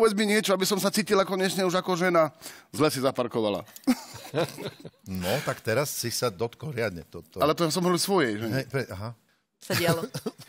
povedz mi niečo, aby som sa cítila konečne už ako žena. Zle si zaparkovala. No, tak teraz si sa dotkol riadne. To, to... Ale to som hovoril svojej žene. Hej, pre, aha. Sa dialo.